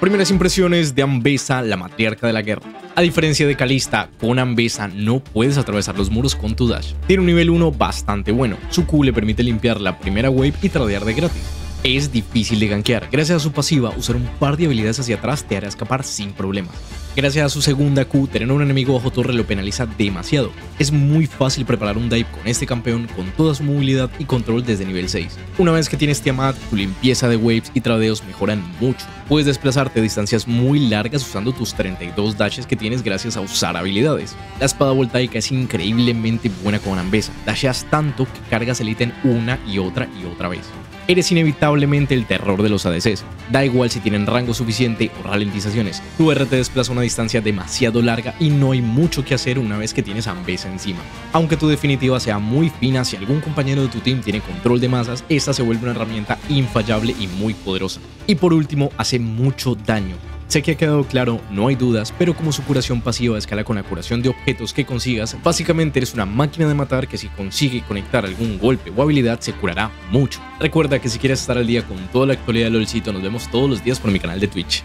Primeras impresiones de Ambesa, la matriarca de la guerra. A diferencia de Kalista, con Ambesa no puedes atravesar los muros con tu dash. Tiene un nivel 1 bastante bueno, su Q le permite limpiar la primera wave y tradear de gratis. Es difícil de gankear, gracias a su pasiva, usar un par de habilidades hacia atrás te hará escapar sin problemas. Gracias a su segunda Q, tener un enemigo bajo torre lo penaliza demasiado. Es muy fácil preparar un dive con este campeón con toda su movilidad y control desde nivel 6. Una vez que tienes Tiamat, tu limpieza de waves y tradeos mejoran mucho. Puedes desplazarte a distancias muy largas usando tus 32 dashes que tienes gracias a usar habilidades. La espada voltaica es increíblemente buena con Ambesa, dasheas tanto que cargas el ítem una y otra y otra vez eres inevitablemente el terror de los ADCs. Da igual si tienen rango suficiente o ralentizaciones, tu R te desplaza una distancia demasiado larga y no hay mucho que hacer una vez que tienes Ambesa encima. Aunque tu definitiva sea muy fina, si algún compañero de tu team tiene control de masas, esta se vuelve una herramienta infallable y muy poderosa. Y por último, hace mucho daño. Sé que ha quedado claro, no hay dudas, pero como su curación pasiva escala con la curación de objetos que consigas, básicamente eres una máquina de matar que si consigue conectar algún golpe o habilidad se curará mucho. Recuerda que si quieres estar al día con toda la actualidad de LOLcito, nos vemos todos los días por mi canal de Twitch.